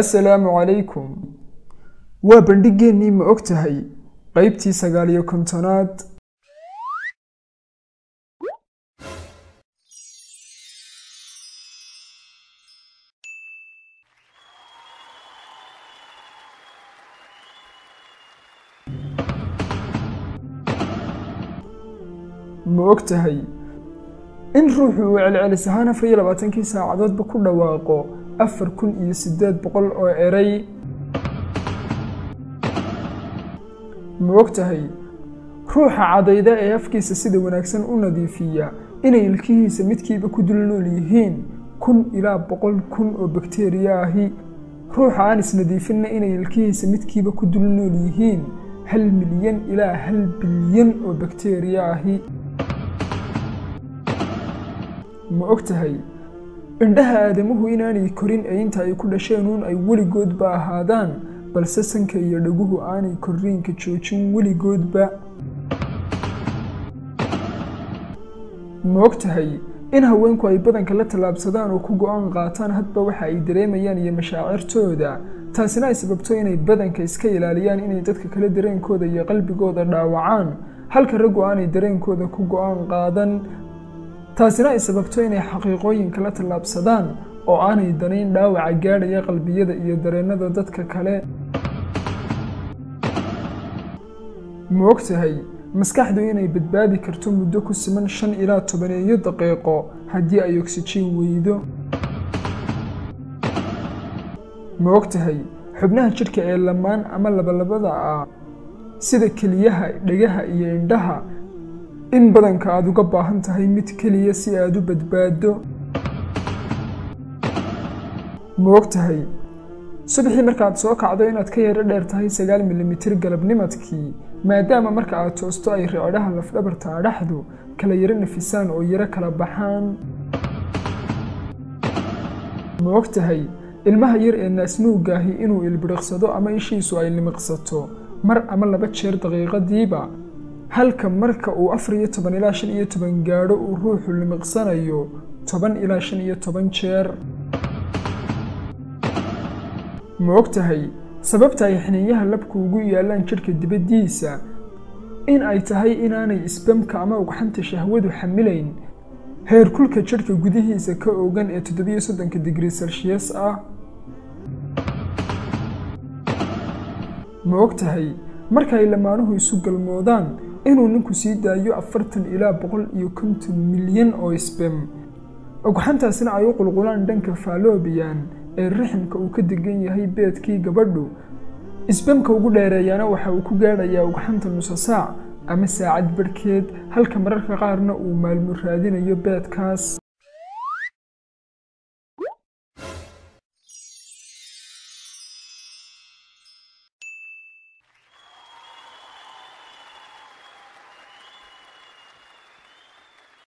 assalaamu calaykum waa bandhiggeenii ma og tahay qaybtii sagaal iyo kontonaad. Ma og tahay in ruuxu uu celcelis ahaan afar iyo labaatankii saacadoodba ku dhawaaqo afar kun iyo siddeed boqol oo eray. Ma og tahay ruuxa cadayda ee afkiisa sida wanaagsan u nadiifiya inay ilkihiisa midkiiba ku dul nool yihiin kun ilaa boqol kun oo bakteriya ahi. Ruuxa aan isnadiifinna inay ilkihiisa midkiiba ku dul nool yihiin hal milyan ilaa hal bilyan oo bakteriya ahi. Ma og tahay indhaha aadamuhu inaanay korin ee inta ay ku dhasheenuun ay weligoodba ahaadaan balse sanka iyo dhaguhu aanay korriinka joojin weligoodba ma og tahay in haweenku ay badanka la tallaabsadaan oo ku go'aan qaataan hadba waxa ay dareemayaan iyo mashaacirtooda? Taasina ay sababto inay badanka iska ilaaliyaan inay dadka kale dareenkooda iyo qalbigooda dhaawacaan. Halka raggu aanay dareenkooda ku go'aan qaadan taasina ay sababto inay xaqiiqooyinka la tallaabsadaan oo aanay danayn dhaawaca gaadhaya qalbiyada iyo dareennada dadka kale. Ma og tahay maskaxdu inay badbaadi karto muddo ku siman shan ilaa tobaneeyo daqiiqo haddii ay oksijiin weydo? Ma og tahay xubnaha jidhka ee lamaan ama labalabada ah sida keliyaha dhegaha iyo indhaha in badanka aad uga baahan tahay mid keliya si aad u badbaaddo. Ma og tahay? Subaxii markaaad soo kacdo inaad ka yaro dheer tahay sagaal milimitir galabnimadkii maadaama marka aad toosto ay ricodhaha lafdhabarta adhaxdu kala yaro nafisaan oo yaro kala baxaan. Ma og tahay? Ilmaha yar ee naasnuugaahi inuu ilbiriqsado ama ishiisu ay limiqsato. Mar ama laba jeer daqiiqadiiba halka marka uu afar iyo toban ilaa shan iyo toban gaadho uu ruuxu limiqsanayo toban ilaa shan iyo toban jeer. Ma og tahay sababta ay xiniinyaha labku ugu yaallaan jidhka dibaddiisa in ay tahay inaanay isbamka ama ugxanta shahwadu xamilayn heerkulka jidhka gudihiisa ka ogan ee toddobiyo soddonka digrii selshiyas ah? Ma og tahay markaay lamaanuhu isu galmoodaan inuu ninku sii daayo afartan ilaa boqol iyo konton milyan oo isbam ogxantaasina ay u qulqulaan dhanka faaloobiyan ee riximka uu ka degan yahay beedkii gabadhu. Isbamka ugu dheereeyaana waxa uu ku gaadhayaa ugxanta nusa saac ama saacad barhkeed halka mararka qaarna uu maalmo raadinayo beedkaas